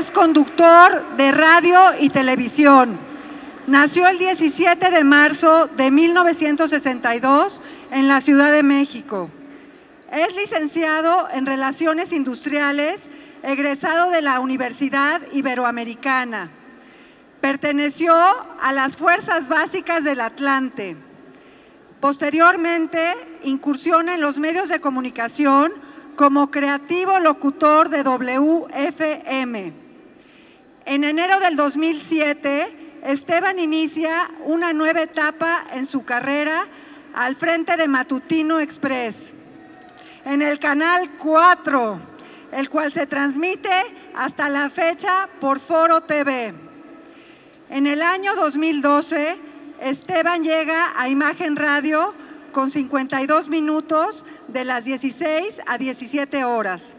es conductor de radio y televisión. Nació el 17 de marzo de 1962 en la Ciudad de México. Es licenciado en Relaciones Industriales, egresado de la Universidad Iberoamericana. Perteneció a las Fuerzas Básicas del Atlante. Posteriormente, incursiona en los medios de comunicación como creativo locutor de WFM. En enero del 2007, Esteban inicia una nueva etapa en su carrera al frente de Matutino Express, en el canal 4, el cual se transmite hasta la fecha por Foro TV. En el año 2012, Esteban llega a Imagen Radio con 52 minutos de las 16 a 17 horas.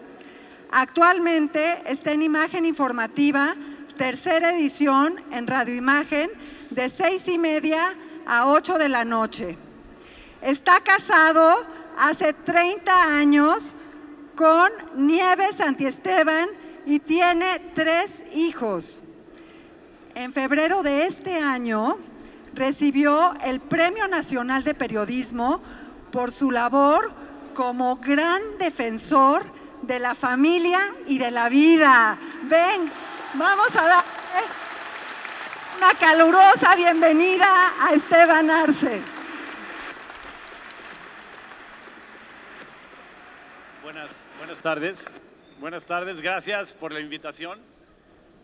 Actualmente está en Imagen Informativa, tercera edición en Radio Imagen, de 6 y media a 8 de la noche. Está casado hace 30 años con Nieves Santiesteban y tiene tres hijos. En febrero de este año recibió el Premio Nacional de Periodismo por su labor como gran defensor de la familia y de la vida. Ven, vamos a dar una calurosa bienvenida a Esteban Arce. Buenas, buenas tardes. Buenas tardes, gracias por la invitación.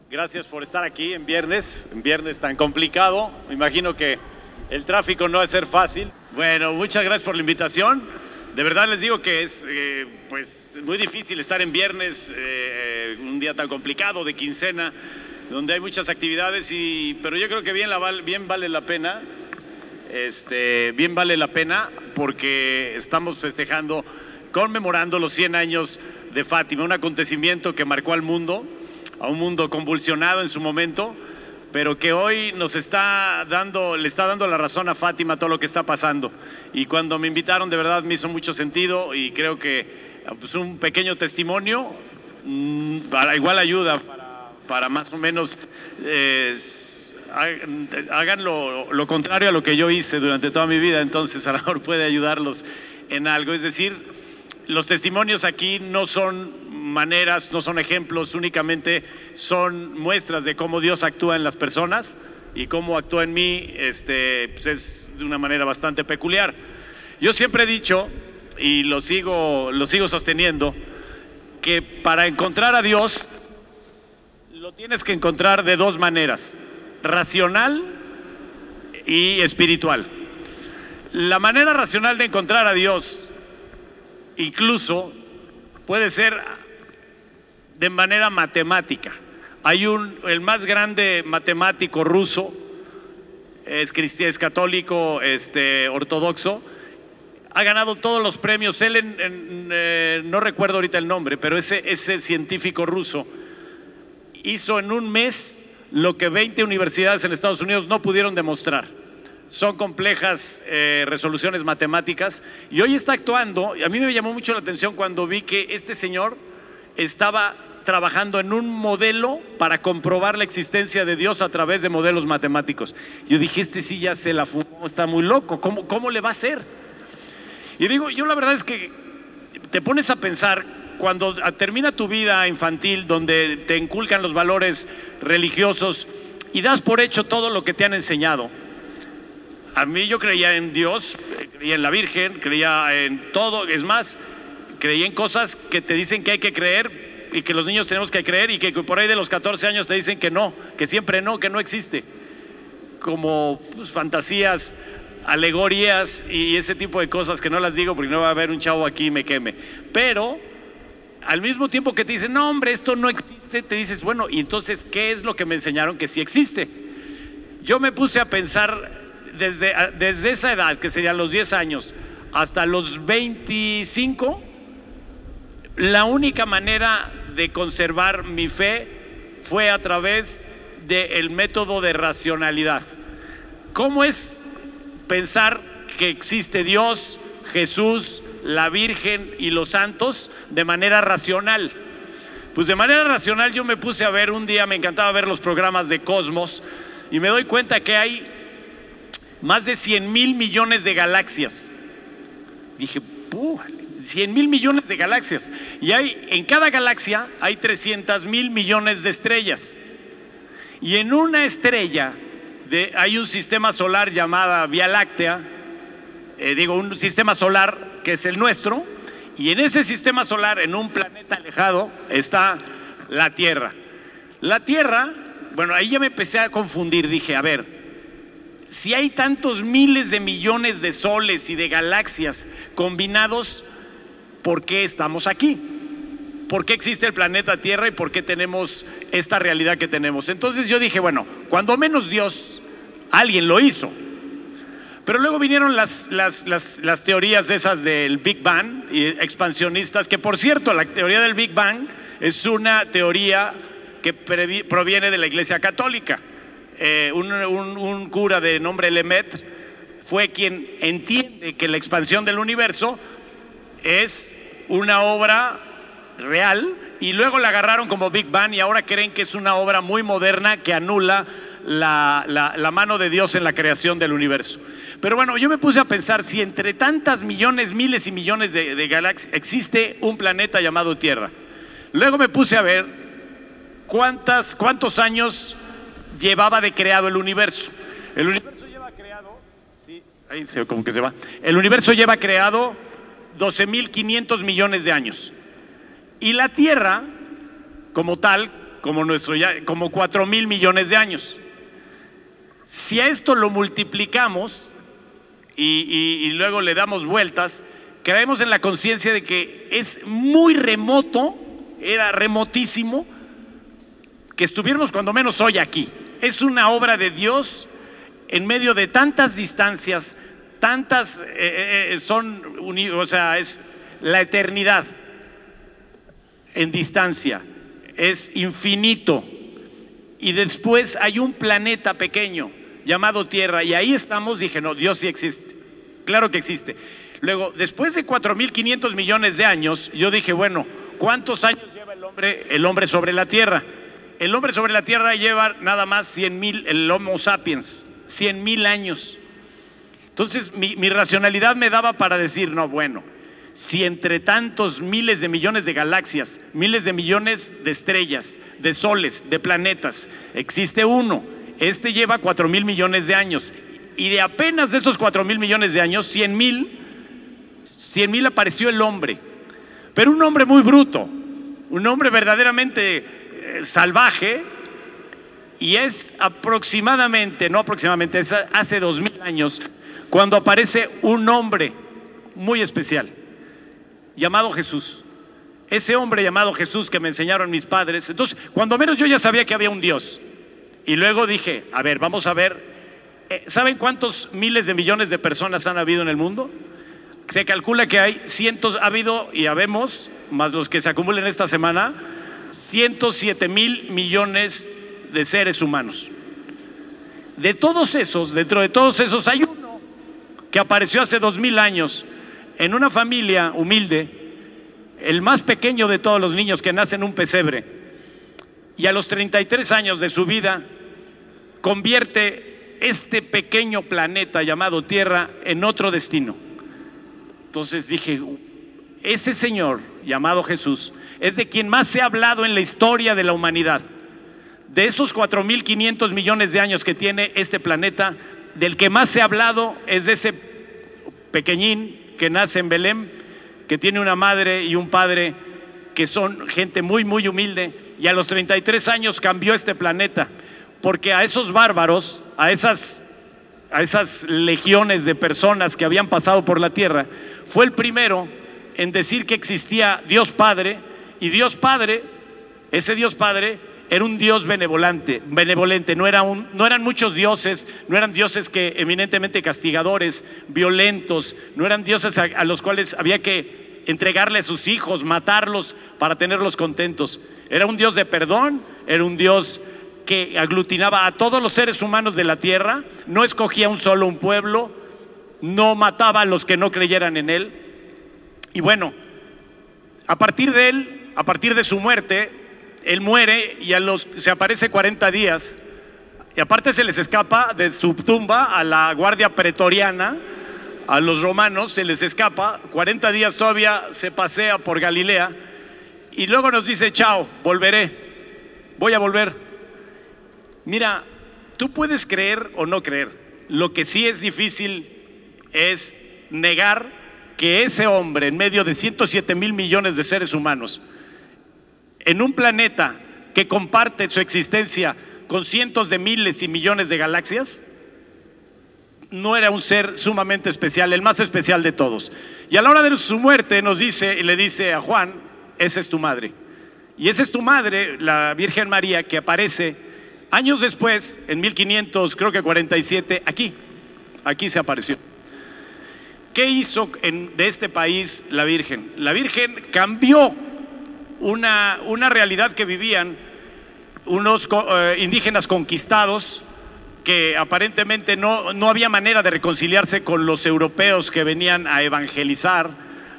Gracias por estar aquí en viernes, en viernes tan complicado. Me imagino que el tráfico no va a ser fácil. Bueno, muchas gracias por la invitación. De verdad les digo que es eh, pues muy difícil estar en viernes, eh, un día tan complicado de quincena, donde hay muchas actividades, y, pero yo creo que bien, la, bien vale la pena, este, bien vale la pena porque estamos festejando, conmemorando los 100 años de Fátima, un acontecimiento que marcó al mundo, a un mundo convulsionado en su momento, pero que hoy nos está dando, le está dando la razón a Fátima todo lo que está pasando. Y cuando me invitaron, de verdad me hizo mucho sentido y creo que pues, un pequeño testimonio mm, para igual ayuda para, más o menos eh, hagan lo, lo, contrario a lo que yo hice durante toda mi vida, entonces a lo mejor puede ayudarlos en algo. Es decir, los testimonios aquí no son maneras, no son ejemplos, únicamente son muestras de cómo Dios actúa en las personas y cómo actúa en mí, este, pues es de una manera bastante peculiar. Yo siempre he dicho, y lo sigo, lo sigo sosteniendo, que para encontrar a Dios lo tienes que encontrar de dos maneras, racional y espiritual. La manera racional de encontrar a Dios incluso puede ser de manera matemática. Hay un, el más grande matemático ruso, es, es católico, este, ortodoxo, ha ganado todos los premios. Él, eh, no recuerdo ahorita el nombre, pero ese, ese científico ruso hizo en un mes lo que 20 universidades en Estados Unidos no pudieron demostrar. Son complejas eh, resoluciones matemáticas y hoy está actuando. A mí me llamó mucho la atención cuando vi que este señor estaba trabajando en un modelo para comprobar la existencia de Dios a través de modelos matemáticos. Yo dije, este sí ya se la fumó, está muy loco, ¿cómo, cómo le va a hacer? Y digo, yo la verdad es que te pones a pensar, cuando termina tu vida infantil, donde te inculcan los valores religiosos y das por hecho todo lo que te han enseñado, a mí yo creía en Dios, creía en la Virgen, creía en todo, es más, creía en cosas que te dicen que hay que creer, y que los niños tenemos que creer y que por ahí de los 14 años te dicen que no, que siempre no, que no existe. Como pues, fantasías, alegorías y ese tipo de cosas que no las digo porque no va a haber un chavo aquí y me queme. Pero al mismo tiempo que te dicen, no hombre, esto no existe, te dices, bueno, y entonces, ¿qué es lo que me enseñaron que sí existe? Yo me puse a pensar desde, desde esa edad, que serían los 10 años, hasta los 25, la única manera de conservar mi fe fue a través del método de racionalidad. ¿Cómo es pensar que existe Dios, Jesús, la Virgen y los santos de manera racional? Pues de manera racional yo me puse a ver un día, me encantaba ver los programas de Cosmos y me doy cuenta que hay más de 100 mil millones de galaxias. Dije, 100 mil millones de galaxias. Y hay, en cada galaxia hay 300 mil millones de estrellas. Y en una estrella de, hay un sistema solar llamada Vía Láctea, eh, digo, un sistema solar que es el nuestro, y en ese sistema solar, en un planeta alejado, está la Tierra. La Tierra, bueno, ahí ya me empecé a confundir, dije, a ver, si hay tantos miles de millones de soles y de galaxias combinados, ¿por qué estamos aquí? ¿Por qué existe el planeta Tierra y por qué tenemos esta realidad que tenemos? Entonces yo dije, bueno, cuando menos Dios, alguien lo hizo. Pero luego vinieron las, las, teorías esas del Big Bang y expansionistas, que por cierto, la teoría del Big Bang es una teoría que proviene de la Iglesia Católica. Eh, un, cura de nombre Lemaitre fue quien entiende que la expansión del universo es una obra real y luego la agarraron como Big Bang y ahora creen que es una obra muy moderna que anula la, mano de Dios en la creación del universo. Pero bueno, yo me puse a pensar si entre tantas millones, miles y millones de, galaxias existe un planeta llamado Tierra. Luego me puse a ver cuántas, cuántos años llevaba de creado el universo. El universo lleva creado, sí, ahí se como que se va. El universo lleva creado 12.500 millones de años. Y la Tierra, como tal, como nuestro como 4.000 millones de años. Si a esto lo multiplicamos y, luego le damos vueltas, caemos en la conciencia de que es muy remoto, era remotísimo, que estuviéramos cuando menos hoy aquí. Es una obra de Dios en medio de tantas distancias, tantas, eh, eh, eh, son, o sea, es la eternidad en distancia, es infinito. Y después hay un planeta pequeño llamado Tierra, y ahí estamos, dije, no, Dios sí existe, claro que existe. Luego, después de 4.500 millones de años, yo dije, bueno, ¿cuántos años lleva el hombre, el hombre sobre la Tierra? El hombre sobre la Tierra lleva nada más 100 mil, el Homo sapiens, 100 mil años. Entonces mi, mi, racionalidad me daba para decir, no, bueno, si entre tantos miles de millones de galaxias, miles de millones de estrellas, de soles, de planetas, existe uno, este lleva 4 mil millones de años, y de apenas de esos 4 mil millones de años, 100 mil, 100 mil apareció el hombre, pero un hombre muy bruto, un hombre verdaderamente eh, salvaje, y es aproximadamente, no aproximadamente, es hace dos mil años, cuando aparece un hombre muy especial, llamado Jesús. Ese hombre llamado Jesús que me enseñaron mis padres. Entonces, cuando menos yo ya sabía que había un Dios. Y luego dije, a ver, vamos a ver, eh, ¿saben cuántos miles de millones de personas han habido en el mundo? Se calcula que hay cientos, ha habido y habemos, más los que se acumulen esta semana, 107 mil millones de seres humanos. De todos esos, dentro de todos esos, hay uno apareció hace dos mil años en una familia humilde, el más pequeño de todos los niños que nace en un pesebre, y a los 33 años de su vida convierte este pequeño planeta llamado Tierra en otro destino. Entonces dije, ese Señor llamado Jesús es de quien más se ha hablado en la historia de la humanidad. De esos 4.500 millones de años que tiene este planeta, del que más se ha hablado es de ese pequeñín que nace en Belén, que tiene una madre y un padre que son gente muy, muy humilde, y a los 33 años cambió este planeta, porque a esos bárbaros, a esas, a esas legiones de personas que habían pasado por la tierra, fue el primero en decir que existía Dios Padre, y Dios Padre, ese Dios Padre, era un Dios benevolente, benevolente, no, eran muchos dioses, no eran dioses que eminentemente castigadores, violentos, no eran dioses a, los cuales había que entregarle a sus hijos, matarlos para tenerlos contentos. Era un Dios de perdón, era un Dios que aglutinaba a todos los seres humanos de la tierra, no escogía un solo un pueblo, no mataba a los que no creyeran en él. Y bueno, a partir de él, a partir de su muerte, él muere y a los, se aparece 40 días. Y aparte se les escapa de su tumba a la guardia pretoriana, a los romanos, se les escapa. 40 días todavía se pasea por Galilea. Y luego nos dice, chao, volveré. Voy a volver. Mira, tú puedes creer o no creer. Lo que sí es difícil es negar que ese hombre, en medio de 107 mil millones de seres humanos, en un planeta que comparte su existencia con cientos de miles y millones de galaxias, no era un ser sumamente especial, el más especial de todos. Y a la hora de su muerte nos dice y le dice a Juan, esa es tu madre. Y esa es tu madre, la Virgen María, que aparece años después, en 1500, creo que 47, aquí, aquí se apareció. ¿Qué hizo de este país la Virgen? La Virgen cambió una, una realidad que vivían unos eh, indígenas conquistados que aparentemente no, no, había manera de reconciliarse con los europeos que venían a evangelizar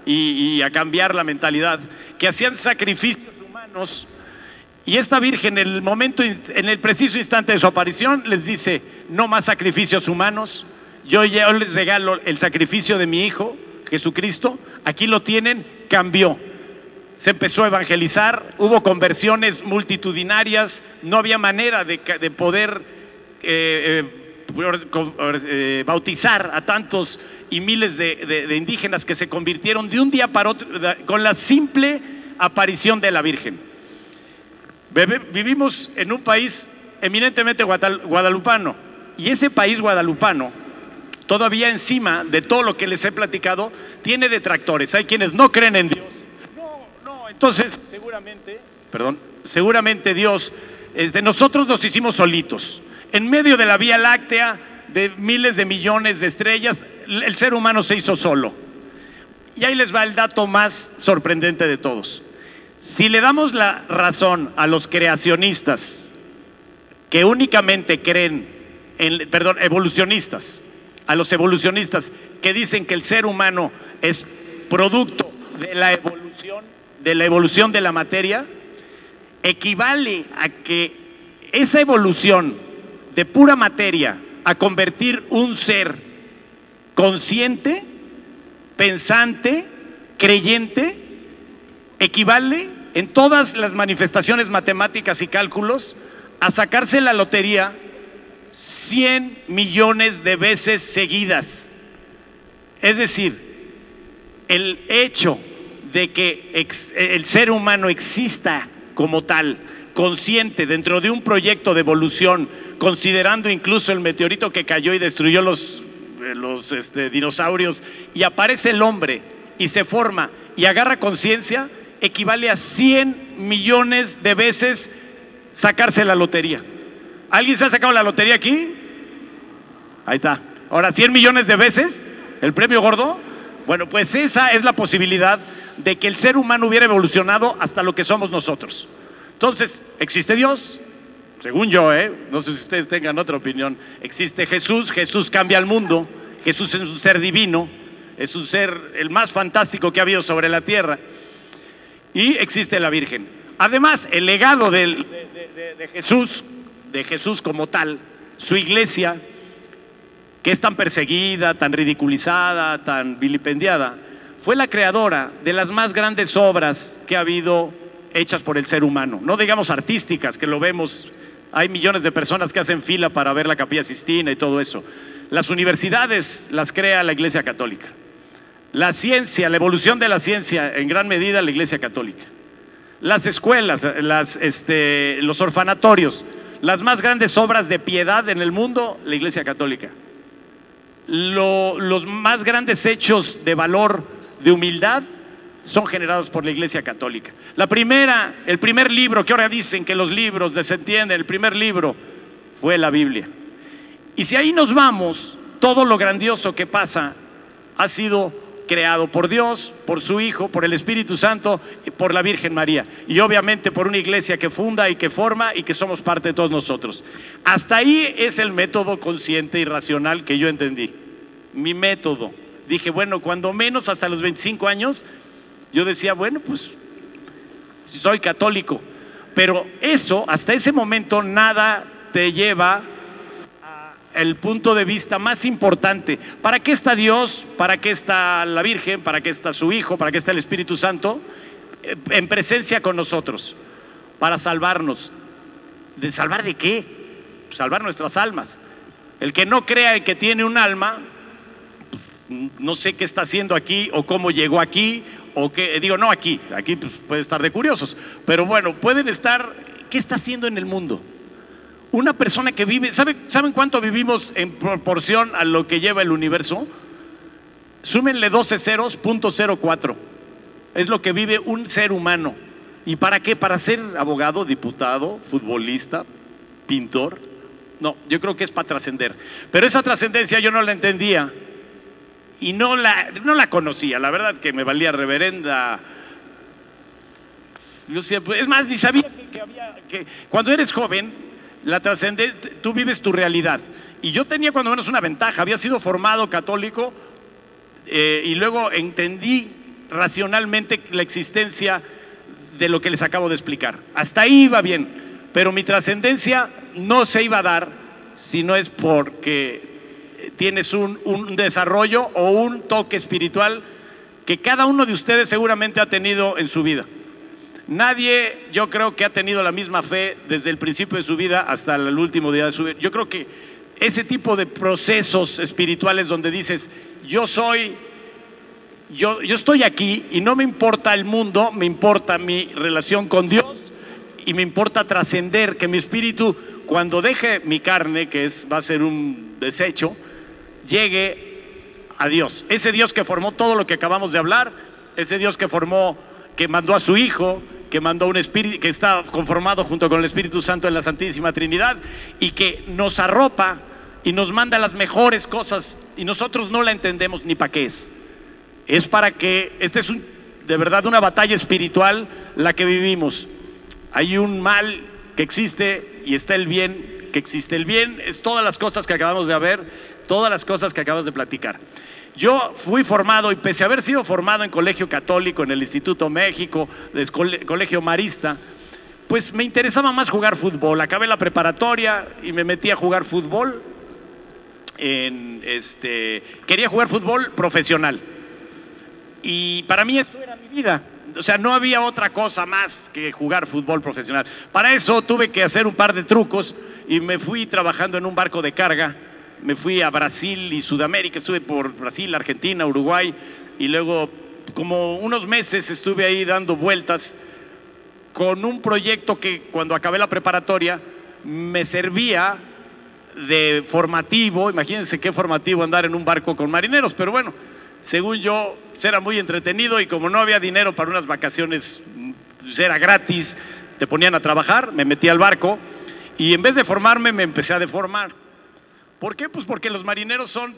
y, a cambiar la mentalidad, que hacían sacrificios humanos. Y esta Virgen en el momento, en el preciso instante de su aparición, les dice, no más sacrificios humanos, yo ya les regalo el sacrificio de mi Hijo, Jesucristo, aquí lo tienen, cambió. Se empezó a evangelizar, hubo conversiones multitudinarias, no había manera de, poder eh, eh, eh, bautizar a tantos y miles de, de, indígenas que se convirtieron de un día para otro con la simple aparición de la Virgen. Vivimos en un país eminentemente guadalupano y ese país guadalupano todavía encima de todo lo que les he platicado, tiene detractores. Hay quienes no creen en Dios. Entonces seguramente, perdón, seguramente Dios, de nosotros nos hicimos solitos. En medio de la Vía Láctea, de miles de millones de estrellas, el ser humano se hizo solo. Y ahí les va el dato más sorprendente de todos. Si le damos la razón a los creacionistas que únicamente creen en, perdón, evolucionistas, a los evolucionistas que dicen que el ser humano es producto de la evolución, de la evolución de la materia, equivale a que esa evolución de pura materia a convertir un ser consciente, pensante, creyente, equivale en todas las manifestaciones matemáticas y cálculos a sacarse la lotería 100 millones de veces seguidas. Es decir, el hecho de que el ser humano exista como tal, consciente dentro de un proyecto de evolución, considerando incluso el meteorito que cayó y destruyó los, eh, los este, dinosaurios, y aparece el hombre y se forma y agarra conciencia, equivale a 100 millones de veces sacarse la lotería. ¿Alguien se ha sacado la lotería aquí? Ahí está. Ahora, 100 millones de veces el premio gordo. Bueno, pues esa es la posibilidad de que el ser humano hubiera evolucionado hasta lo que somos nosotros. Entonces, ¿existe Dios? Según yo, ¿eh? no sé si ustedes tengan otra opinión. Existe Jesús, Jesús cambia el mundo, Jesús es un ser divino, es un ser el más fantástico que ha habido sobre la tierra. Y existe la Virgen. Además, el legado de, de Jesús de Jesús como tal, su iglesia, que es tan perseguida, tan ridiculizada, tan vilipendiada, fue la creadora de las más grandes obras que ha habido hechas por el ser humano. No digamos artísticas, que lo vemos, hay millones de personas que hacen fila para ver la capilla Sistina y todo eso. Las universidades las crea la Iglesia Católica. La ciencia, la evolución de la ciencia, en gran medida la Iglesia Católica. Las escuelas, las, este, los orfanatorios, las más grandes obras de piedad en el mundo, la Iglesia Católica. los más grandes hechos de valor, de humildad, son generados por la Iglesia Católica. La primera, el primer libro, que ahora dicen que los libros desentienden, el primer libro fue la Biblia. Y si ahí nos vamos, todo lo grandioso que pasa ha sido creado por Dios, por su Hijo, por el Espíritu Santo, y por la Virgen María. Y obviamente por una iglesia que funda y que forma y que somos parte de todos nosotros. Hasta ahí es el método consciente y racional que yo entendí. Mi método. Dije, bueno, cuando menos hasta los 25 años, yo decía, bueno, pues si soy católico. Pero eso, hasta ese momento, nada te lleva el punto de vista más importante. ¿Para qué está Dios? ¿Para qué está la Virgen? ¿Para qué está su Hijo? ¿Para qué está el Espíritu Santo? Eh, en presencia con nosotros, para salvarnos. ¿De salvar de qué? Salvar nuestras almas. El que no crea en que tiene un alma, no sé qué está haciendo aquí o cómo llegó aquí o qué, digo, no aquí, aquí pues, puede estar de curiosos, pero bueno, pueden estar, ¿qué está haciendo en el mundo? Una persona que vive, ¿saben cuánto vivimos en proporción a lo que lleva el universo? Súmenle 12 ceros, punto 04. Es lo que vive un ser humano. ¿Y para qué? Para ser abogado, diputado, futbolista, pintor. No, yo creo que es para trascender. Pero esa trascendencia yo no la entendía y no la, no la conocía. La verdad que me valía reverenda. Yo pues, es más, ni sabía que había. Cuando eres joven, la trascendencia, tú vives tu realidad. Y yo tenía cuando menos una ventaja, había sido formado católico eh, y luego entendí racionalmente la existencia de lo que les acabo de explicar. Hasta ahí iba bien, pero mi trascendencia no se iba a dar si no es porque tienes un, un desarrollo o un toque espiritual que cada uno de ustedes seguramente ha tenido en su vida. Nadie, yo creo que ha tenido la misma fe desde el principio de su vida hasta el último día de su vida. Yo creo que ese tipo de procesos espirituales donde dices, yo soy, yo, yo estoy aquí y no me importa el mundo, me importa mi relación con Dios y me importa trascender, que mi espíritu, cuando deje mi carne, que es, va a ser un desecho, llegue a Dios. Ese Dios que formó todo lo que acabamos de hablar, ese Dios que formó, que mandó a su Hijo, que mandó un espíritu, que está conformado junto con el Espíritu Santo en la Santísima Trinidad y que nos arropa y nos manda las mejores cosas y nosotros no la entendemos ni para qué es. Es para que, este es de verdad una batalla espiritual la que vivimos. Hay un mal que existe y está el bien que existe. El bien es todas las cosas que acabamos de ver, todas las cosas que acabamos de platicar. Yo fui formado, y pese a haber sido formado en colegio católico, en el Instituto México, colegio marista, pues me interesaba más jugar fútbol. Acabé la preparatoria y me metí a jugar fútbol. En este, quería jugar fútbol profesional. Y para mí eso era mi vida. O sea, no había otra cosa más que jugar fútbol profesional. Para eso tuve que hacer un par de trucos y me fui trabajando en un barco de carga me fui a Brasil y Sudamérica, estuve por Brasil, Argentina, Uruguay y luego como unos meses estuve ahí dando vueltas con un proyecto que cuando acabé la preparatoria me servía de formativo, imagínense qué formativo andar en un barco con marineros, pero bueno, según yo era muy entretenido y como no había dinero para unas vacaciones, pues era gratis, te ponían a trabajar, me metí al barco y en vez de formarme me empecé a deformar. ¿Por qué? Pues porque los marineros son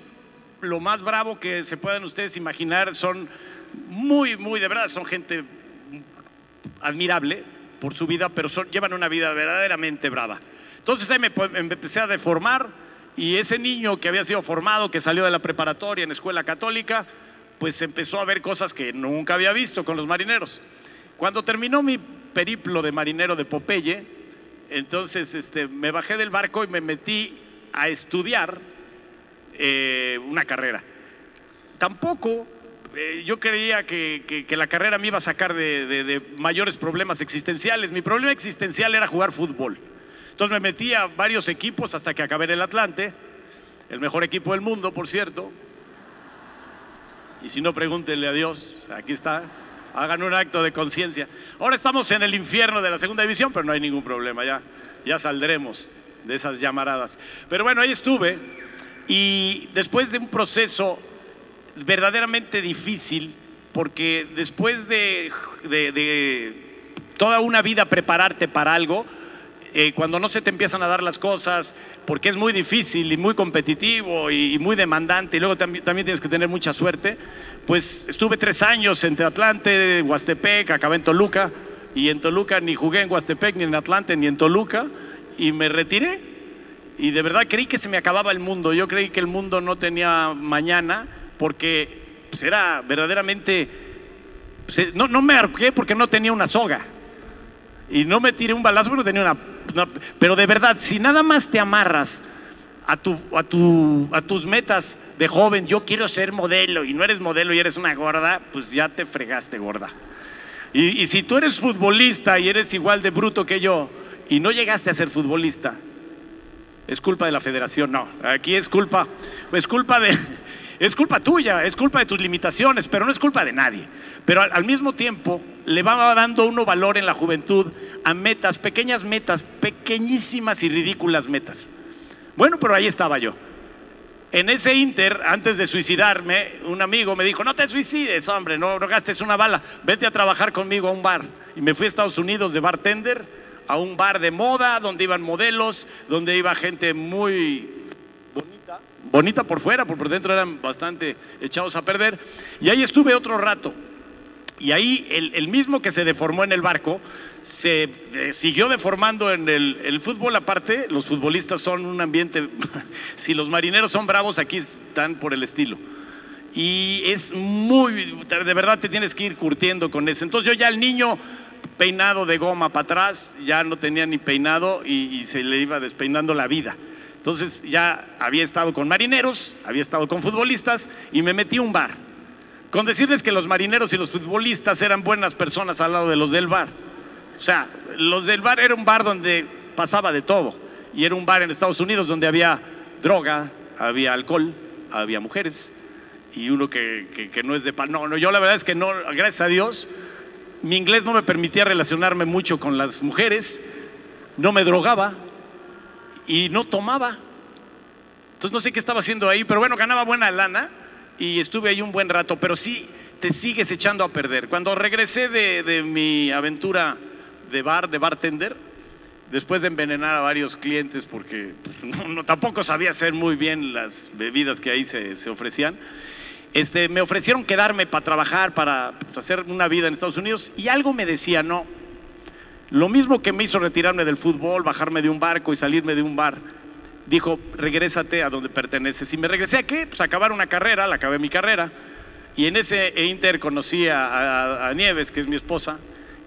lo más bravo que se puedan ustedes imaginar, son muy, muy, de verdad, son gente admirable por su vida, pero llevan una vida verdaderamente brava. Entonces ahí me, empecé a deformar y ese niño que había sido formado, que salió de la preparatoria en escuela católica, pues empezó a ver cosas que nunca había visto con los marineros. Cuando terminó mi periplo de marinero de Popeye, entonces este, me bajé del barco y me metí a estudiar eh, una carrera. Tampoco eh, yo creía que, la carrera me iba a sacar de, mayores problemas existenciales. Mi problema existencial era jugar fútbol. Entonces me metí a varios equipos hasta que acabé en el Atlante, el mejor equipo del mundo, por cierto. Y si no, pregúntenle a Dios, aquí está, hagan un acto de conciencia. Ahora estamos en el infierno de la segunda división, pero no hay ningún problema, ya, ya saldremos de esas llamaradas. Pero bueno, ahí estuve y después de un proceso verdaderamente difícil, porque después de, toda una vida prepararte para algo, eh, cuando no se te empiezan a dar las cosas, porque es muy difícil y muy competitivo y, muy demandante, y luego también, también, tienes que tener mucha suerte, pues estuve tres años entre Atlante, Huastepec, acabé en Toluca, y en Toluca ni jugué en Huastepec, ni en Atlante, ni en Toluca, y me retiré. Y de verdad creí que se me acababa el mundo. Yo creí que el mundo no tenía mañana porque pues, era verdaderamente... Pues, no, no me arqué porque no tenía una soga. Y no me tiré un balazo, pero tenía una, Pero de verdad, si nada más te amarras a, tu, a, tu, a tus metas de joven, yo quiero ser modelo, y no eres modelo y eres una gorda, pues ya te fregaste, gorda. Y, y si tú eres futbolista y eres igual de bruto que yo, y no llegaste a ser futbolista, es culpa de la federación, no. Aquí es culpa, es culpa de, es culpa tuya, es culpa de tus limitaciones, pero no es culpa de nadie. Pero al, mismo tiempo le va dando uno valor en la juventud a metas, pequeñas metas, pequeñísimas y ridículas metas. Bueno, pero ahí estaba yo. En ese inter, antes de suicidarme, un amigo me dijo, no te suicides, hombre, no, no gastes una bala, vete a trabajar conmigo a un bar. Y me fui a Estados Unidos de bartender a un bar de moda donde iban modelos, donde iba gente muy bonita por fuera, por dentro eran bastante echados a perder. Y ahí estuve otro rato. Y ahí el, mismo que se deformó en el barco se eh, siguió deformando en el, fútbol aparte. Los futbolistas son un ambiente, si los marineros son bravos, aquí están por el estilo. Y es muy, de verdad te tienes que ir curtiendo con eso. Entonces yo ya el niño peinado de goma para atrás, ya no tenía ni peinado y se le iba despeinando la vida. Entonces ya había estado con marineros, había estado con futbolistas y me metí a un bar. Con decirles que los marineros y los futbolistas eran buenas personas al lado de los del bar. O sea, los del bar era un bar donde pasaba de todo. Y era un bar en Estados Unidos donde había droga, había alcohol, había mujeres. Y uno que, no es de pan. No, no, yo la verdad es que no, gracias a Dios, mi inglés no me permitía relacionarme mucho con las mujeres, no me drogaba, y no tomaba. Entonces no sé qué estaba haciendo ahí, pero bueno, ganaba buena lana y estuve ahí un buen rato, pero sí te sigues echando a perder. Cuando regresé de, mi aventura de bar, de bartender, después de envenenar a varios clientes porque pues, no, tampoco sabía hacer muy bien las bebidas que ahí se, ofrecían, este, me ofrecieron quedarme para trabajar, para hacer una vida en Estados Unidos y algo me decía, no, lo mismo que me hizo retirarme del fútbol, bajarme de un barco y salirme de un bar, dijo, regrésate a donde perteneces. Y me regresé a qué? Pues a acabar una carrera, la acabé mi carrera. Y en ese inter conocí a, Nieves, que es mi esposa,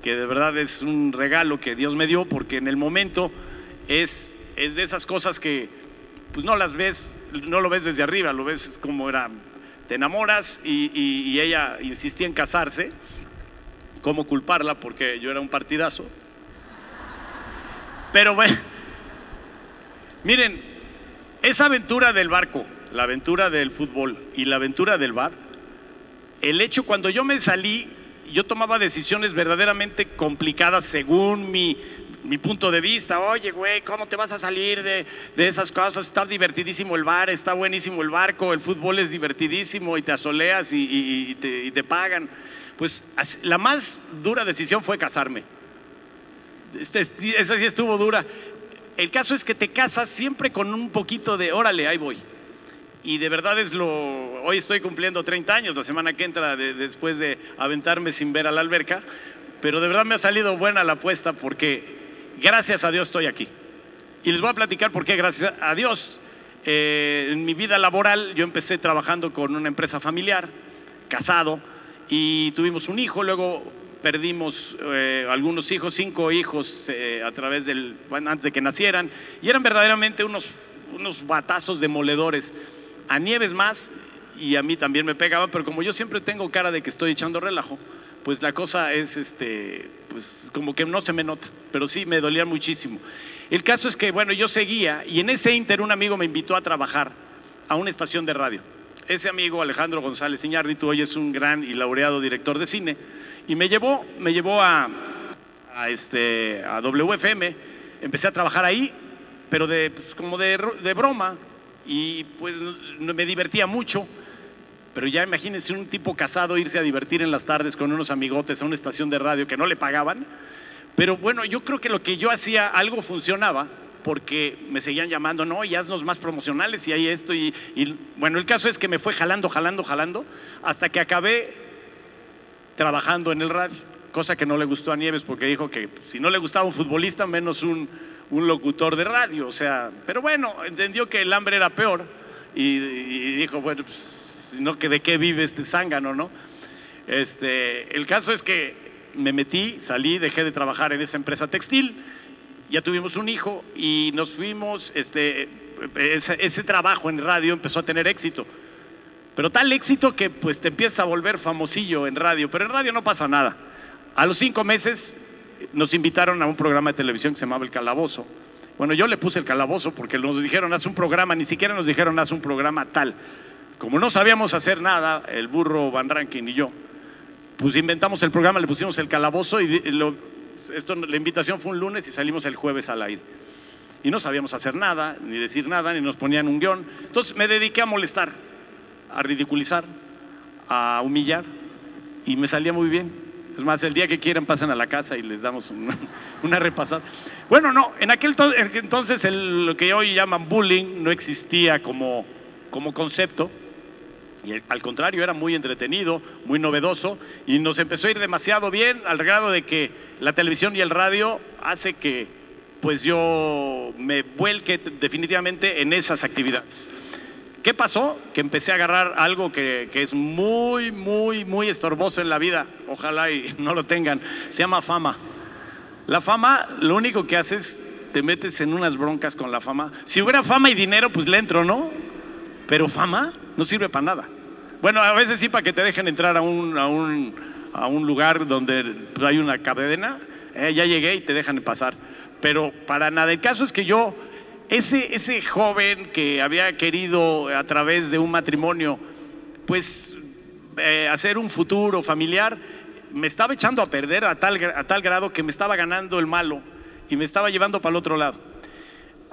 que de verdad es un regalo que Dios me dio, porque en el momento es, es de esas cosas que pues no las ves, no lo ves desde arriba, lo ves como era, te enamoras y, y ella insistía en casarse, cómo culparla porque yo era un partidazo. Pero bueno, miren, esa aventura del barco, la aventura del fútbol y la aventura del bar, el hecho cuando yo me salí, yo tomaba decisiones verdaderamente complicadas según mi, punto de vista. Oye, güey, ¿cómo te vas a salir de, esas cosas? Está divertidísimo el bar, está buenísimo el barco, el fútbol es divertidísimo y te asoleas y, te, y te pagan. Pues la más dura decisión fue casarme. Este, esa sí estuvo dura. El caso es que te casas siempre con un poquito de, órale, ahí voy. Y de verdad es lo, hoy estoy cumpliendo 30 años, la semana que entra, después de aventarme sin ver a la alberca, pero de verdad me ha salido buena la apuesta porque gracias a Dios estoy aquí. Y les voy a platicar por qué, gracias a Dios. Eh, en mi vida laboral yo empecé trabajando con una empresa familiar, casado, y tuvimos un hijo, luego perdimos eh, algunos hijos, cinco hijos eh, a través del, antes de que nacieran, y eran verdaderamente unos, unos batazos demoledores. A Nieves más, y a mí también me pegaban, pero como yo siempre tengo cara de que estoy echando relajo, pues la cosa es, este, pues como que no se me nota, pero sí me dolía muchísimo. El caso es que, bueno, yo seguía, y en ese inter un amigo me invitó a trabajar a una estación de radio. Ese amigo, Alejandro González Iñárritu, hoy es un gran y laureado director de cine y me llevó, me llevó a, este, a WFM, empecé a trabajar ahí, pero de, pues, como de, broma, y pues me divertía mucho. Pero ya imagínense un tipo casado irse a divertir en las tardes con unos amigotes a una estación de radio que no le pagaban. Pero bueno, yo creo que lo que yo hacía, algo funcionaba, porque me seguían llamando, no, y haznos más promocionales y hay esto. y, bueno, el caso es que me fue jalando, jalando, jalando, hasta que acabé trabajando en el radio, cosa que no le gustó a Nieves porque dijo que si no le gustaba un futbolista, menos un, locutor de radio, o sea, pero bueno, entendió que el hambre era peor y, dijo, bueno, pues, no, que de qué vive este zángano, ¿no? Este, el caso es que me metí, salí, dejé de trabajar en esa empresa textil, ya tuvimos un hijo y nos fuimos, este, ese, trabajo en radio empezó a tener éxito. Pero tal éxito que pues te empiezas a volver famosillo en radio, pero en radio no pasa nada. A los cinco meses nos invitaron a un programa de televisión que se llamaba El Calabozo. Bueno, yo le puse el calabozo porque nos dijeron, haz un programa, ni siquiera nos dijeron, haz un programa tal. Como no sabíamos hacer nada, el burro Van Rankin y yo, pues inventamos el programa, le pusimos el calabozo y lo, esto, la invitación fue un lunes y salimos el jueves al aire. Y no sabíamos hacer nada, ni decir nada, ni nos ponían un guion. Entonces me dediqué a molestar, a ridiculizar, a humillar y me salía muy bien. Es más, el día que quieran pasan a la casa y les damos una, repasada. Bueno, no, en aquel entonces lo que hoy llaman bullying no existía como, como concepto. Y al contrario, era muy entretenido, muy novedoso y nos empezó a ir demasiado bien al grado de que la televisión y el radio hace que pues yo me vuelque definitivamente en esas actividades. ¿Qué pasó? Que empecé a agarrar algo que, que, es muy, muy, muy estorboso en la vida. Ojalá y no lo tengan. Se llama fama. La fama, lo único que haces, te metes en unas broncas con la fama. Si hubiera fama y dinero, pues le entro, ¿no? Pero fama no sirve para nada. Bueno, a veces sí para que te dejen entrar a un, a un, a un lugar donde hay una cadena. Eh, ya llegué y te dejan pasar. Pero para nada. El caso es que yo ese, ese joven que había querido a través de un matrimonio, pues eh, hacer un futuro familiar, me estaba echando a perder a tal, a tal grado que me estaba ganando el malo y me estaba llevando para el otro lado.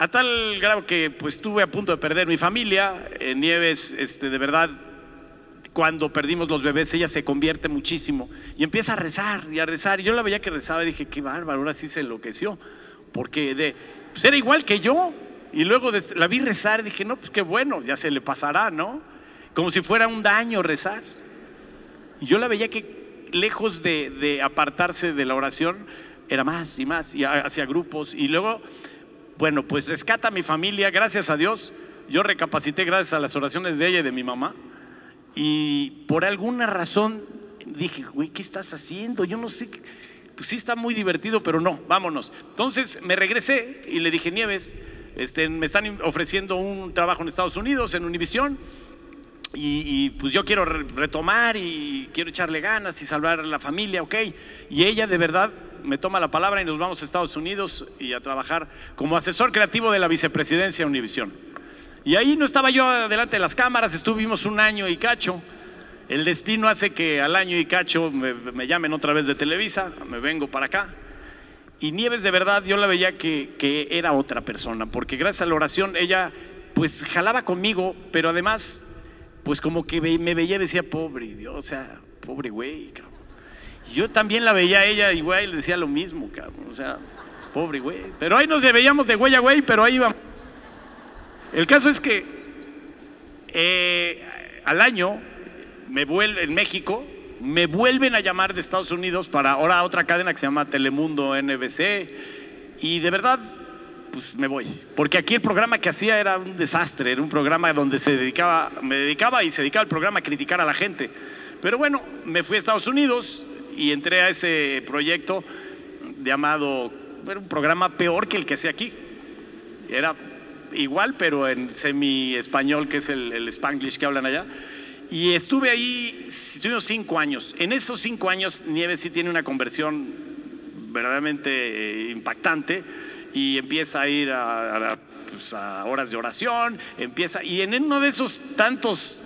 A tal grado que pues estuve a punto de perder mi familia, eh, Nieves, este, de verdad, cuando perdimos los bebés, ella se convierte muchísimo y empieza a rezar y a rezar. Y yo la veía que rezaba y dije, qué bárbaro, ahora sí se enloqueció, porque de, pues era igual que yo. Y luego la vi rezar y dije, no, pues qué bueno, ya se le pasará, ¿no? Como si fuera un daño rezar. Y yo la veía que lejos de, de apartarse de la oración, era más y más, y hacia grupos. Y luego, bueno, pues rescata a mi familia, gracias a Dios. Yo recapacité gracias a las oraciones de ella y de mi mamá. Y por alguna razón dije, güey, ¿qué estás haciendo? Yo no sé. Pues sí está muy divertido, pero no, vámonos. Entonces me regresé y le dije, Nieves, este, me están ofreciendo un trabajo en Estados Unidos, en Univisión, y, y, pues yo quiero retomar y quiero echarle ganas y salvar a la familia, ok. Y ella de verdad me toma la palabra y nos vamos a Estados Unidos y a trabajar como asesor creativo de la vicepresidencia Univisión. Y ahí no estaba yo delante de las cámaras, estuvimos un año y cacho. El destino hace que al año y cacho me, me llamen otra vez de Televisa, me vengo para acá. Y Nieves de verdad yo la veía que, que, era otra persona, porque gracias a la oración ella pues jalaba conmigo, pero además pues como que me veía y decía, pobre Dios, o sea, pobre güey, cabrón. Yo también la veía a ella y güey le decía lo mismo, cabrón, o sea, pobre güey. Pero ahí nos veíamos de güey a güey, pero ahí íbamos. El caso es que eh, al año me vuelve en México, me vuelven a llamar de Estados Unidos para ahora otra cadena que se llama Telemundo NBC y de verdad pues me voy, porque aquí el programa que hacía era un desastre, era un programa donde se dedicaba, me dedicaba y se dedicaba el programa a criticar a la gente. Pero bueno, me fui a Estados Unidos y entré a ese proyecto llamado, era un programa peor que el que hacía aquí. Era igual, pero en semi español, que es el, el spanglish que hablan allá. Y estuve ahí, estuvimos cinco años. En esos cinco años, Nieves sí tiene una conversión verdaderamente eh, impactante y empieza a ir a, a, pues a, horas de oración, empieza, y en uno de esos tantos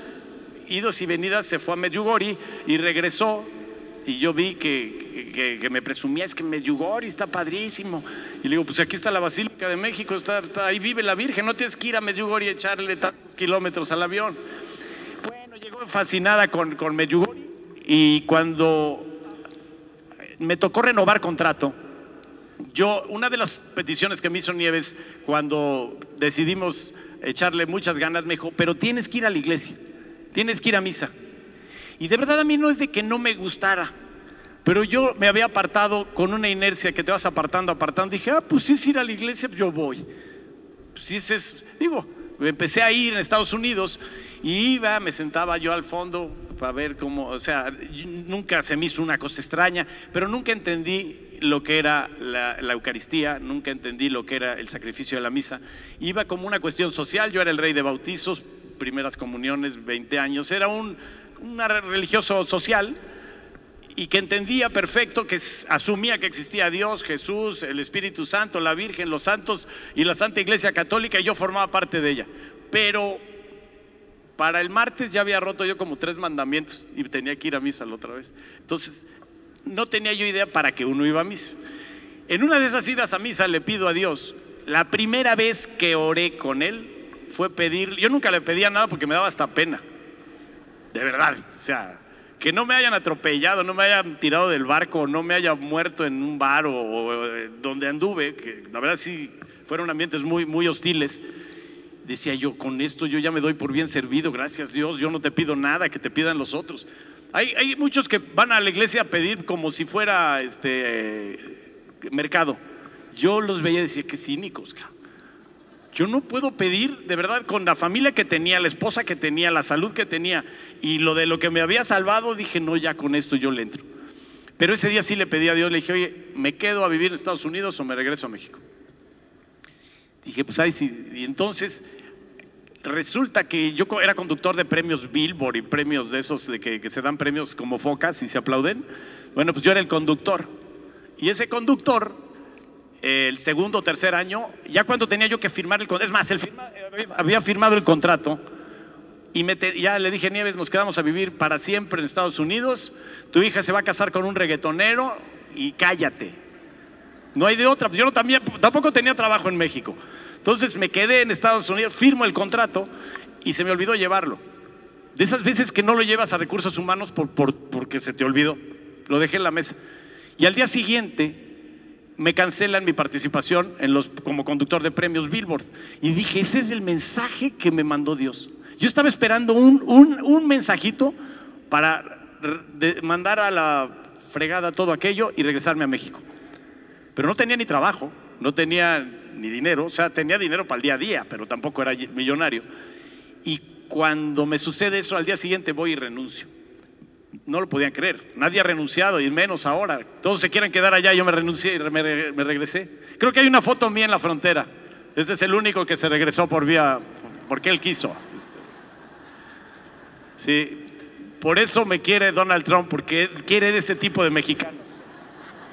idos y venidas se fue a Medjugorje y regresó. Y yo vi que, que, me presumía, es que Medjugorje está padrísimo. Y le digo, pues aquí está la Basílica de México, está, ahí vive la Virgen, no tienes que ir a Medjugorje y echarle tantos kilómetros al avión llegó fascinada con, con Medjugorje y cuando me tocó renovar contrato, yo, una de las peticiones que me hizo Nieves cuando decidimos echarle muchas ganas, me dijo, pero tienes que ir a la iglesia, tienes que ir a misa. Y de verdad a mí no es de que no me gustara, pero yo me había apartado con una inercia que te vas apartando, apartando. Dije, ah, pues si es ir a la iglesia, pues yo voy. Pues si es, digo, empecé a ir en Estados Unidos y iba, me sentaba yo al fondo, para ver cómo, o sea, nunca se me hizo una cosa extraña, pero nunca entendí lo que era la, Eucaristía, nunca entendí lo que era el sacrificio de la misa. Iba como una cuestión social, yo era el rey de bautizos, primeras comuniones, 20 años, era un, un religioso social y que entendía perfecto, que asumía que existía Dios, Jesús, el Espíritu Santo, la Virgen, los santos y la Santa Iglesia Católica, y yo formaba parte de ella. Pero para el martes ya había roto yo como tres mandamientos y tenía que ir a misa la otra vez. Entonces, no tenía yo idea para qué uno iba a misa. En una de esas idas a misa le pido a Dios, la primera vez que oré con él fue pedir, yo nunca le pedía nada porque me daba hasta pena, de verdad, o sea, que no me hayan atropellado, no me hayan tirado del barco, no me haya muerto en un bar o, donde anduve, que la verdad sí fueron ambientes muy, muy hostiles. Decía yo, con esto yo ya me doy por bien servido, gracias Dios, yo no te pido nada, que te pidan los otros. Hay, hay muchos que van a la iglesia a pedir como si fuera este mercado. Yo los veía y decía, qué cínicos, yo no puedo pedir, de verdad, con la familia que tenía, la esposa que tenía, la salud que tenía y lo de lo que me había salvado, dije, no, ya con esto yo le entro. Pero ese día sí le pedí a Dios, le dije, oye, ¿me quedo a vivir en Estados Unidos o me regreso a México? Dije, pues ahí sí. Y entonces resulta que yo era conductor de premios Billboard y premios de esos de que, que se dan premios como focas y se aplauden. Bueno, pues yo era el conductor. Y ese conductor el segundo o tercer año, ya cuando tenía yo que firmar el contrato, es más, había firmado el contrato y ya le dije, Nieves, nos quedamos a vivir para siempre en Estados Unidos, tu hija se va a casar con un reggaetonero y cállate. No hay de otra, yo también, tampoco tenía trabajo en México. Entonces me quedé en Estados Unidos, firmo el contrato y se me olvidó llevarlo. De esas veces que no lo llevas a recursos humanos por, porque se te olvidó, lo dejé en la mesa. Y al día siguiente me cancelan mi participación en los, como conductor de premios Billboard. Y dije, ese es el mensaje que me mandó Dios. Yo estaba esperando un, un, mensajito para mandar a la fregada todo aquello y regresarme a México. Pero no tenía ni trabajo, no tenía ni dinero, o sea, tenía dinero para el día a día, pero tampoco era millonario. Y cuando me sucede eso, al día siguiente voy y renuncio no lo podían creer. Nadie ha renunciado y menos ahora. Todos se quieren quedar allá. Yo me renuncié y me, regresé. Creo que hay una foto mía en la frontera. Este es el único que se regresó por vía, porque él quiso. Sí, por eso me quiere Donald Trump, porque quiere de ese tipo de mexicanos.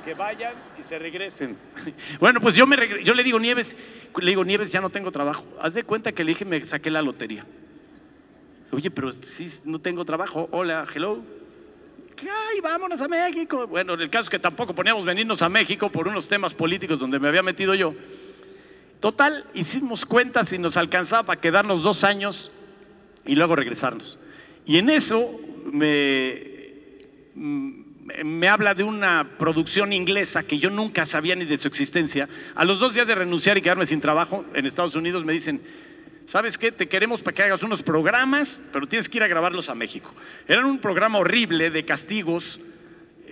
Que vayan y se regresen. Bueno, pues yo, me yo le digo, Nieves, le digo, Nieves, ya no tengo trabajo. Haz de cuenta que le dije, me saqué la lotería. Oye, pero si no tengo trabajo. Hola, hello ay, vámonos a México. Bueno, el caso es que tampoco poníamos venirnos a México por unos temas políticos donde me había metido yo. Total, hicimos cuentas y nos alcanzaba para quedarnos dos años y luego regresarnos. Y en eso me, mm, me habla de una producción inglesa que yo nunca sabía ni de su existencia. A los dos días de renunciar y quedarme sin trabajo en Estados Unidos me dicen, ¿sabes qué? Te queremos para que hagas unos programas, pero tienes que ir a grabarlos a México. Eran un programa horrible de castigos.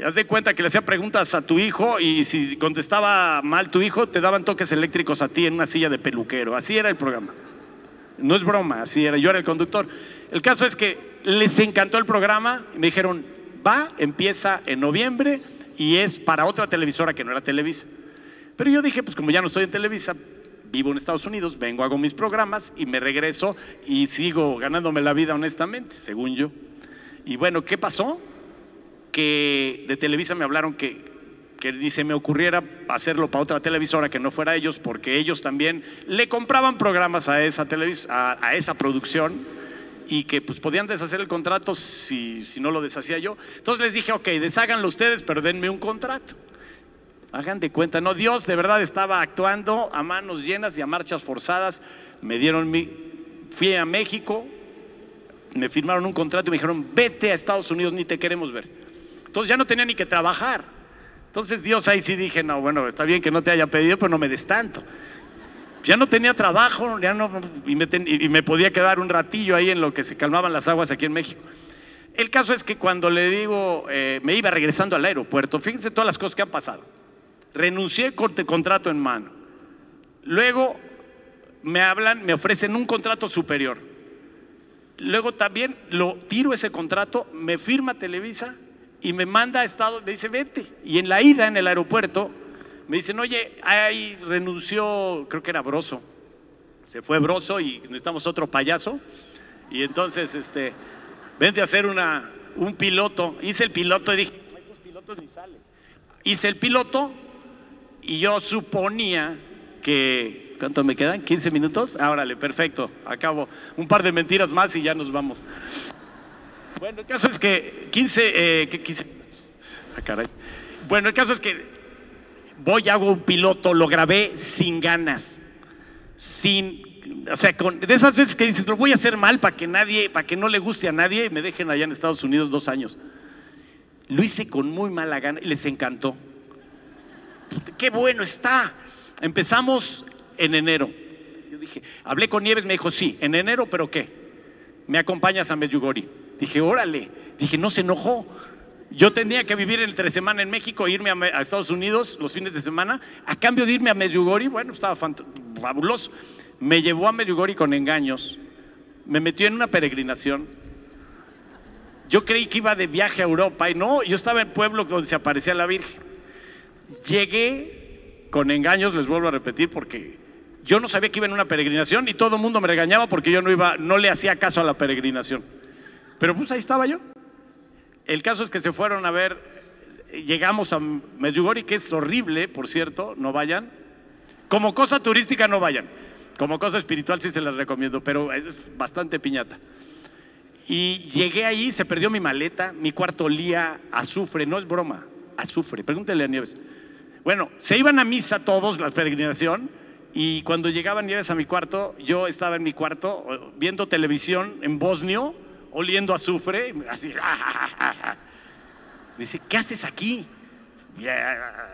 Haz de cuenta que le hacía preguntas a tu hijo y si contestaba mal tu hijo, te daban toques eléctricos a ti en una silla de peluquero. Así era el programa. No es broma, así era. Yo era el conductor. El caso es que les encantó el programa y me dijeron, va, empieza en noviembre y es para otra televisora que no era Televisa. Pero yo dije, pues como ya no estoy en Televisa, vivo en Estados Unidos, vengo, hago mis programas y me regreso y sigo ganándome la vida honestamente, según yo. Y bueno, ¿qué pasó? Que de Televisa me hablaron que, que ni se me ocurriera hacerlo para otra televisora que no fuera ellos, porque ellos también le compraban programas a esa, a, a esa producción y que pues podían deshacer el contrato si, si no lo deshacía yo. Entonces les dije, ok, desháganlo ustedes, pero denme un contrato. Hagan de cuenta, no, Dios de verdad estaba actuando a manos llenas y a marchas forzadas. Me dieron mi, fui a México, me firmaron un contrato y me dijeron, vete a Estados Unidos, ni te queremos ver. Entonces ya no tenía ni que trabajar. Entonces Dios ahí sí dije, no, bueno, está bien que no te haya pedido, pero no me des tanto. Ya no tenía trabajo, ya no, y, me podía quedar un ratillo ahí en lo que se calmaban las aguas aquí en México. El caso es que cuando le digo, eh, me iba regresando al aeropuerto, fíjense todas las cosas que han pasado renuncié con contrato en mano. Luego me hablan, me ofrecen un contrato superior. Luego también lo tiro ese contrato, me firma Televisa y me manda a Estado, me dice, vete. Y en la ida en el aeropuerto me dicen, oye, ahí renunció, creo que era Broso. Se fue Broso y necesitamos otro payaso. Y entonces, este, vente a hacer un piloto. Hice el piloto y dije, estos pilotos ni salen. Hice el piloto y yo suponía que ¿Cuánto me quedan? ¿15 minutos? Ah, órale, perfecto. Acabo un par de mentiras más y ya nos vamos. Bueno, el caso es que 15, eh, ¿qué 15 Ah, caray. Bueno, el caso es que voy, hago un piloto, lo grabé sin ganas, sin, o sea, con, de esas veces que dices, lo voy a hacer mal para que nadie, para que no le guste a nadie y me dejen allá en Estados Unidos dos años. Lo hice con muy mala gana y les encantó. Qué bueno está. Empezamos en enero. Yo dije, hablé con Nieves, me dijo, sí, en enero, pero ¿qué? Me acompañas a Medjugorje. Dije, órale. Dije, no se enojó. Yo tenía que vivir entre semana en México e irme a, Estados Unidos los fines de semana. A cambio de irme a Medjugorje, bueno, estaba fabuloso. Me llevó a Medjugorje con engaños. Me metió en una peregrinación. Yo creí que iba de viaje a Europa y no, yo estaba en pueblo donde se aparecía la Virgen. Llegué con engaños, les vuelvo a repetir, porque yo no sabía que iba en una peregrinación y todo el mundo me regañaba porque yo no iba, no le hacía caso a la peregrinación. Pero pues ahí estaba yo. El caso es que se fueron a ver, llegamos a Medjugorje, que es horrible, por cierto, no vayan. Como cosa turística no vayan. Como cosa espiritual sí se les recomiendo, pero es bastante piñata. Y llegué ahí, se perdió mi maleta, mi cuarto olía azufre, no es broma, azufre. Pregúntele a Nieves. Bueno, se iban a misa todos, la peregrinación, y cuando llegaban Nieves a mi cuarto, yo estaba en mi cuarto viendo televisión en bosnio, oliendo azufre, así. Dice, ¿qué haces aquí?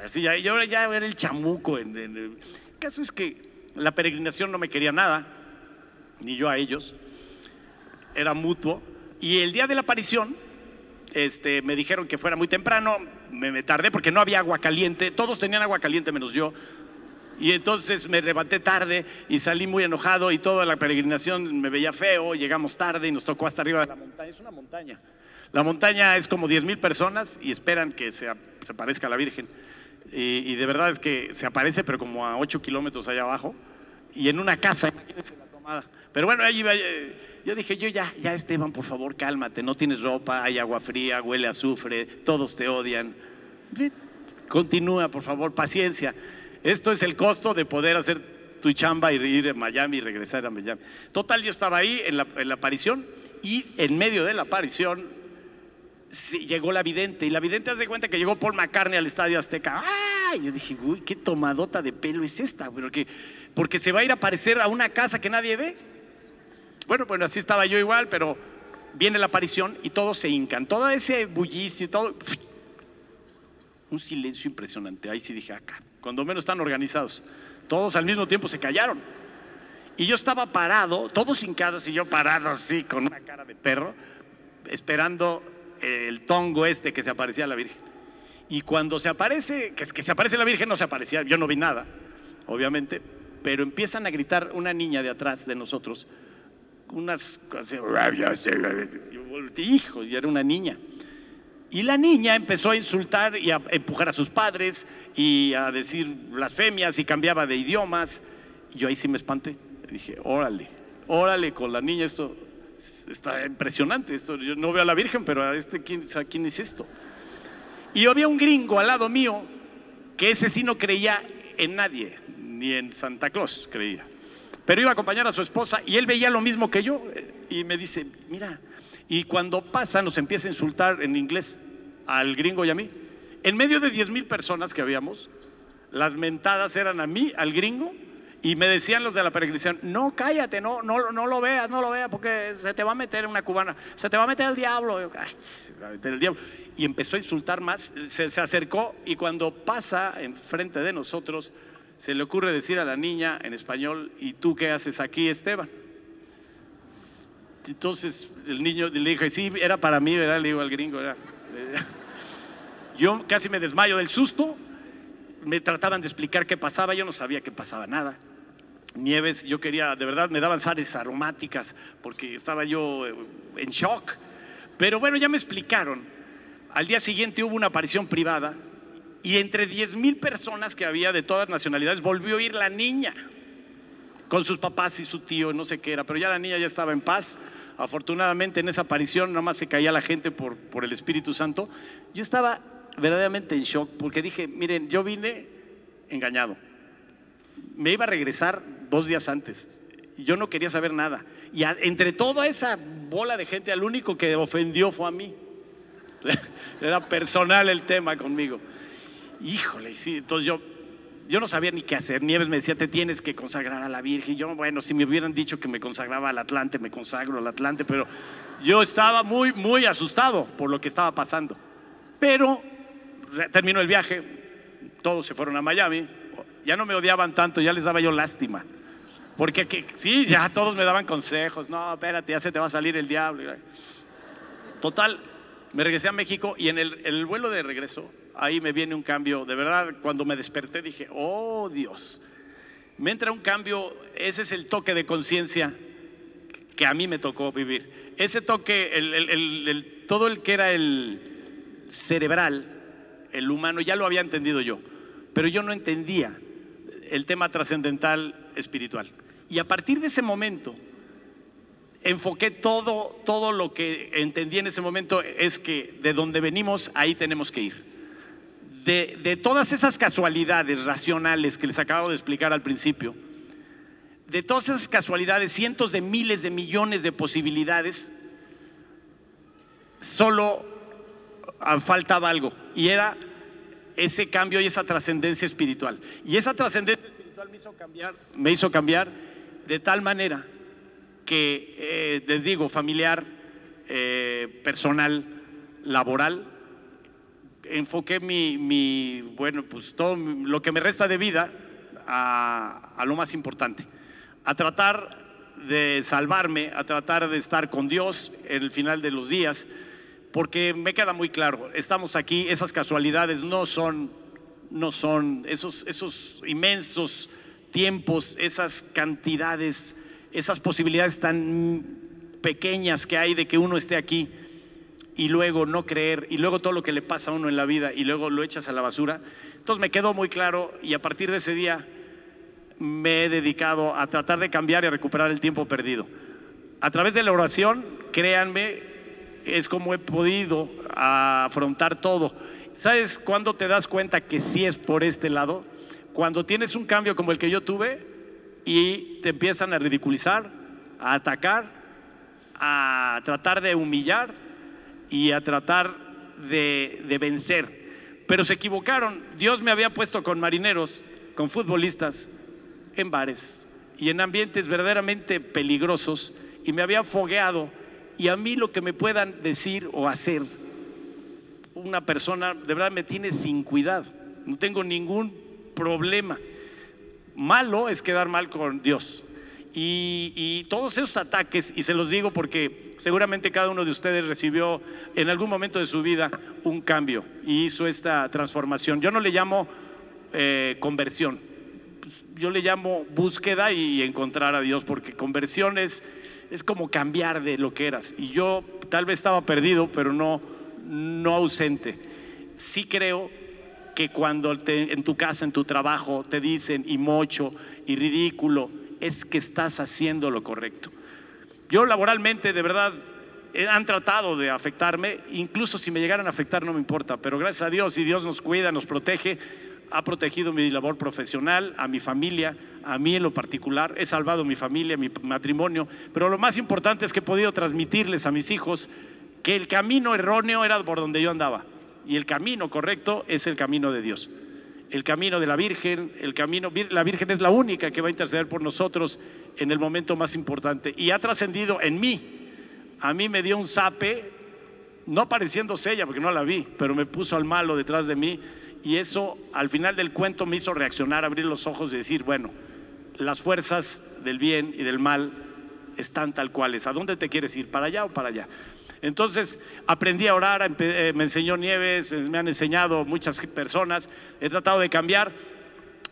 Así, yo ya era el chamuco. En, el caso es que la peregrinación no me quería nada, ni yo a ellos. Era mutuo. Y el día de la aparición, este, me dijeron que fuera muy temprano, me, me, tardé porque no había agua caliente, todos tenían agua caliente menos yo, y entonces me levanté tarde y salí muy enojado y toda la peregrinación me veía feo, llegamos tarde y nos tocó hasta arriba de la montaña. Es una montaña. La montaña es como 10 mil personas y esperan que se, se aparezca la Virgen. Y, de verdad es que se aparece, pero como a 8 kilómetros allá abajo y en una casa, imagínense la tomada. Pero bueno, ahí iba, eh, yo dije, yo ya, ya Esteban, por favor, cálmate, no tienes ropa, hay agua fría, huele a azufre, todos te odian. Continúa, por favor, paciencia. Esto es el costo de poder hacer tu chamba y ir a Miami y regresar a Miami. Total, yo estaba ahí en la, aparición y en medio de la aparición llegó la vidente y la vidente hace cuenta que llegó Paul McCartney al Estadio Azteca. ¡Ay! Yo dije, uy, qué tomadota de pelo es esta, porque, porque se va a ir a aparecer a una casa que nadie ve. Bueno, bueno, así estaba yo igual, pero viene la aparición y todo se hincan, todo ese bullicio, todo un silencio impresionante. Ahí sí dije, acá, cuando menos están organizados. Todos al mismo tiempo se callaron. Y yo estaba parado, todos hincados y yo parado así, con una cara de perro, esperando el tongo este que se aparecía a la Virgen. Y cuando se aparece, que, que se aparece la Virgen, no se aparecía, yo no vi nada, obviamente, pero empiezan a gritar una niña de atrás de nosotros, unas, hijo, y era una niña. Y la niña empezó a insultar y a empujar a sus padres y a decir blasfemias y cambiaba de idiomas. Y yo ahí sí me espanté. Dije, órale, órale con la niña, esto está impresionante. Esto, yo no veo a la Virgen, pero a este, ¿quién, ¿quién es esto? Y había un gringo al lado mío que ese sí no creía en nadie, ni en Santa Claus creía. Pero iba a acompañar a su esposa y él veía lo mismo que yo eh, y me dice, mira, y cuando pasa nos empieza a insultar en inglés al gringo y a mí. En medio de 10 mil personas que habíamos, las mentadas eran a mí, al gringo, y me decían los de la peregrinación, no, cállate, no, no, no lo veas, no lo veas, porque se te va a meter una cubana, se te va a meter el diablo. Y empezó a insultar más, se, se acercó y cuando pasa enfrente de nosotros, se le ocurre decir a la niña en español, ¿y tú qué haces aquí, Esteban? Entonces el niño le dijo, sí, era para mí, ¿verdad? Le digo al gringo. Yo casi me desmayo del susto, me trataban de explicar qué pasaba, yo no sabía qué pasaba nada. Nieves, yo quería, de verdad me daban sales aromáticas porque estaba yo eh, en shock. Pero bueno, ya me explicaron. Al día siguiente hubo una aparición privada y entre 10 mil personas que había de todas nacionalidades volvió a ir la niña con sus papás y su tío, no sé qué era, pero ya la niña ya estaba en paz. Afortunadamente en esa aparición nada más se caía la gente por, por el Espíritu Santo. Yo estaba verdaderamente en shock porque dije, miren, yo vine engañado. Me iba a regresar dos días antes. Yo no quería saber nada. Y entre toda esa bola de gente, al único que ofendió fue a mí. Era personal el tema conmigo. Híjole, sí, entonces yo, yo no sabía ni qué hacer. Nieves me decía, te tienes que consagrar a la Virgen. Yo, bueno, si me hubieran dicho que me consagraba al Atlante, me consagro al Atlante, pero yo estaba muy, muy asustado por lo que estaba pasando. Pero terminó el viaje, todos se fueron a Miami, ya no me odiaban tanto, ya les daba yo lástima. Porque sí, ya todos me daban consejos, no, espérate, ya se te va a salir el diablo. Total, me regresé a México y en el, vuelo de regreso, ahí me viene un cambio, de verdad, cuando me desperté dije, oh Dios, me entra un cambio, ese es el toque de conciencia que a mí me tocó vivir. Ese toque, todo el que era el cerebral, el humano, ya lo había entendido yo, pero yo no entendía el tema trascendental espiritual. Y a partir de ese momento, enfoqué todo, todo lo que entendí en ese momento es que de donde venimos, ahí tenemos que ir. De, de, todas esas casualidades racionales que les acabo de explicar al principio, de todas esas casualidades, cientos de miles de millones de posibilidades, solo faltaba algo, y era ese cambio y esa trascendencia espiritual. Y esa trascendencia espiritual me hizo cambiar, me hizo cambiar de tal manera que, eh, les digo, familiar, eh, personal, laboral, enfoqué mi, bueno, pues todo lo que me resta de vida a, a lo más importante, a tratar de salvarme, a tratar de estar con Dios en el final de los días, porque me queda muy claro, estamos aquí, esas casualidades no son, no son esos, esos inmensos tiempos, esas cantidades esas posibilidades tan pequeñas que hay de que uno esté aquí y luego no creer y luego todo lo que le pasa a uno en la vida y luego lo echas a la basura. Entonces me quedó muy claro y a partir de ese día me he dedicado a tratar de cambiar y a recuperar el tiempo perdido. A través de la oración, créanme, es como he podido afrontar todo. ¿Sabes cuándo te das cuenta que sí es por este lado? Cuando tienes un cambio como el que yo tuve, y te empiezan a ridiculizar, a atacar, a tratar de humillar y a tratar de, vencer. Pero se equivocaron. Dios me había puesto con marineros, con futbolistas, en bares y en ambientes verdaderamente peligrosos y me había fogueado y a mí lo que me puedan decir o hacer una persona de verdad me tiene sin cuidado, no tengo ningún problema malo es quedar mal con Dios. Y, todos esos ataques, y se los digo porque seguramente cada uno de ustedes recibió en algún momento de su vida un cambio y hizo esta transformación. Yo no le llamo eh, conversión, yo le llamo búsqueda y encontrar a Dios, porque conversión es, es como cambiar de lo que eras. Y yo tal vez estaba perdido, pero no, no ausente. Sí creo que cuando en tu casa, en tu trabajo, te dicen y mocho y ridículo, es que estás haciendo lo correcto. Yo laboralmente, de verdad, han tratado de afectarme, incluso si me llegaran a afectar no me importa, pero gracias a Dios y Dios nos cuida, nos protege, ha protegido mi labor profesional, a mi familia, a mí en lo particular, he salvado mi familia, mi matrimonio, pero lo más importante es que he podido transmitirles a mis hijos que el camino erróneo era por donde yo andaba y el camino correcto es el camino de Dios. El camino de la Virgen, el camino, la Virgen es la única que va a interceder por nosotros en el momento más importante y ha trascendido en mí. A mí me dio un zape, no pareciéndose ella porque no la vi, pero me puso al malo detrás de mí y eso al final del cuento me hizo reaccionar, abrir los ojos y decir, bueno, las fuerzas del bien y del mal están tal cuales. ¿A dónde te quieres ir? ¿Para allá o para allá? Entonces aprendí a orar, eh, me enseñó Nieves, me han enseñado muchas personas, he tratado de cambiar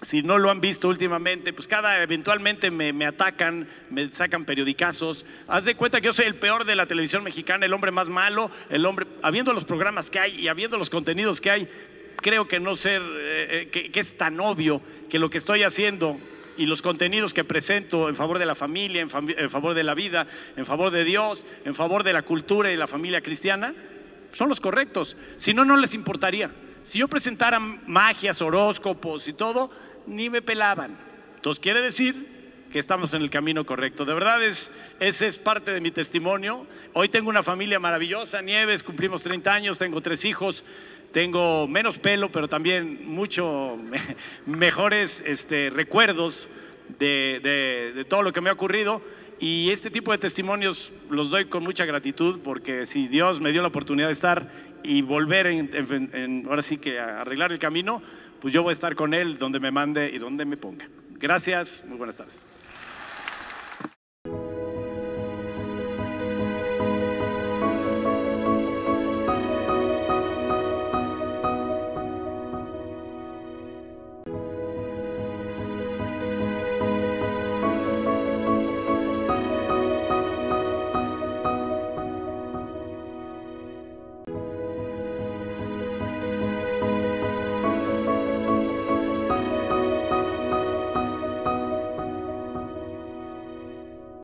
si no lo han visto últimamente, pues cada eventualmente me, atacan, me sacan periodicazos. Haz de cuenta que yo soy el peor de la televisión mexicana, el hombre más malo, el hombre, habiendo los programas que hay y habiendo los contenidos que hay, creo que no ser, eh, eh, que, es tan obvio que lo que estoy haciendo y los contenidos que presento en favor de la familia, en, favor de la vida, en favor de Dios, en favor de la cultura y la familia cristiana, son los correctos. Si no, no les importaría. Si yo presentara magias, horóscopos y todo, ni me pelaban. Entonces quiere decir que estamos en el camino correcto. De verdad, es, ese es parte de mi testimonio. Hoy tengo una familia maravillosa, Nieves, cumplimos 30 años, tengo tres hijos, tengo menos pelo, pero también mucho mejores este, recuerdos de, todo lo que me ha ocurrido. Y este tipo de testimonios los doy con mucha gratitud porque si Dios me dio la oportunidad de estar y volver ahora sí que a arreglar el camino, pues yo voy a estar con Él donde me mande y donde me ponga. Gracias, muy buenas tardes.